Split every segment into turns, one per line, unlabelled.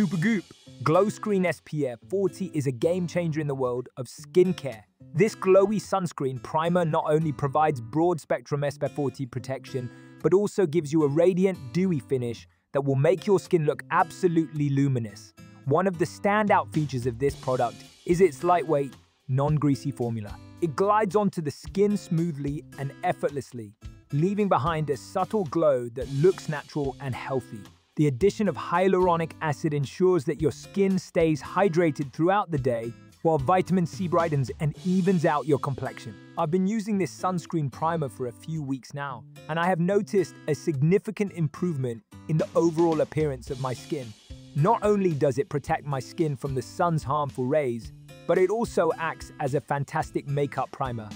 Supergoop! Glowscreen SPF 40 is a game changer in the world of skincare. This glowy sunscreen primer not only provides broad spectrum SPF 40 protection, but also gives you a radiant, dewy finish that will make your skin look absolutely luminous. One of the standout features of this product is its lightweight, non-greasy formula. It glides onto the skin smoothly and effortlessly, leaving behind a subtle glow that looks natural and healthy. The addition of hyaluronic acid ensures that your skin stays hydrated throughout the day, while vitamin C brightens and evens out your complexion. I've been using this sunscreen primer for a few weeks now, and I have noticed a significant improvement in the overall appearance of my skin. Not only does it protect my skin from the sun's harmful rays, but it also acts as a fantastic makeup primer.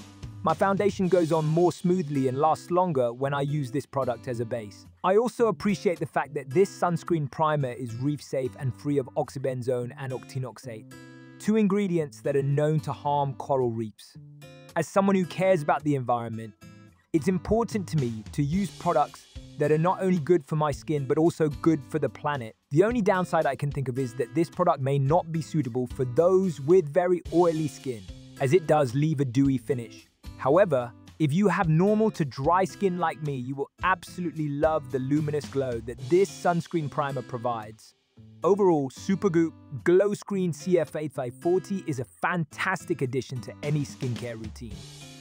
My foundation goes on more smoothly and lasts longer when I use this product as a base. I also appreciate the fact that this sunscreen primer is reef safe and free of oxybenzone and octinoxate, two ingredients that are known to harm coral reefs. As someone who cares about the environment, it's important to me to use products that are not only good for my skin but also good for the planet. The only downside I can think of is that this product may not be suitable for those with very oily skin, as it does leave a dewy finish. However, if you have normal to dry skin like me, you will absolutely love the luminous glow that this sunscreen primer provides. Overall, Supergoop Glowscreen CF8540 is a fantastic addition to any skincare routine.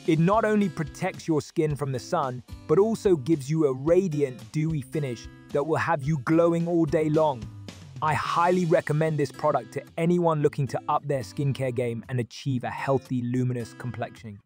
It not only protects your skin from the sun, but also gives you a radiant, dewy finish that will have you glowing all day long. I highly recommend this product to anyone looking to up their skincare game and achieve a healthy, luminous complexion.